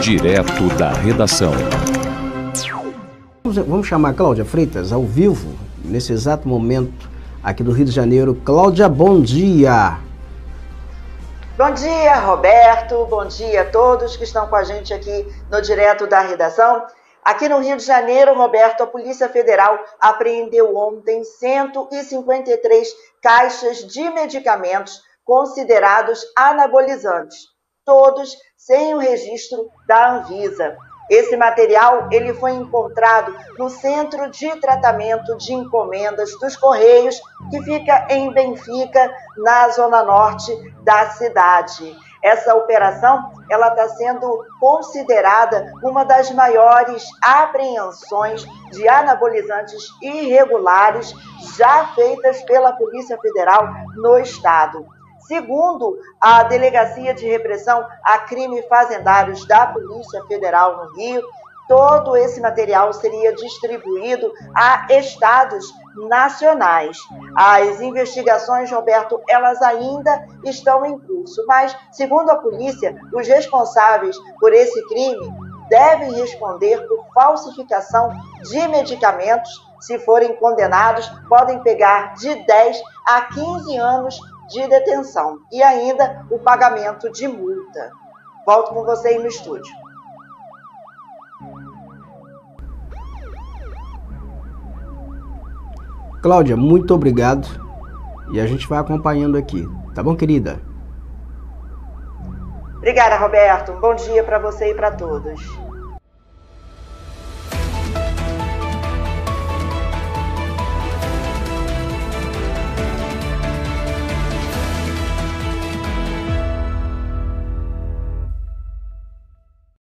Direto da redação. Vamos chamar Cláudia Freitas ao vivo, nesse exato momento, aqui do Rio de Janeiro. Cláudia, bom dia! Bom dia, Roberto. Bom dia a todos que estão com a gente aqui no Direto da Redação. Aqui no Rio de Janeiro, Roberto, a Polícia Federal apreendeu ontem 153 caixas de medicamentos considerados anabolizantes, todos sem o registro da Anvisa. Esse material ele foi encontrado no Centro de Tratamento de Encomendas dos Correios, que fica em Benfica, na zona norte da cidade. Essa operação ela está sendo considerada uma das maiores apreensões de anabolizantes irregulares já feitas pela Polícia Federal no estado. Segundo a Delegacia de Repressão a Crime Fazendários da Polícia Federal no Rio, todo esse material seria distribuído a estados nacionais. As investigações, Roberto, elas ainda estão em curso, mas, segundo a polícia, os responsáveis por esse crime devem responder por falsificação de medicamentos. Se forem condenados, podem pegar de 10 a 15 anos de detenção e ainda o pagamento de multa. Volto com você aí no estúdio. Cláudia, muito obrigado. E a gente vai acompanhando aqui. Tá bom, querida? Obrigada, Roberto. Um bom dia para você e para todos.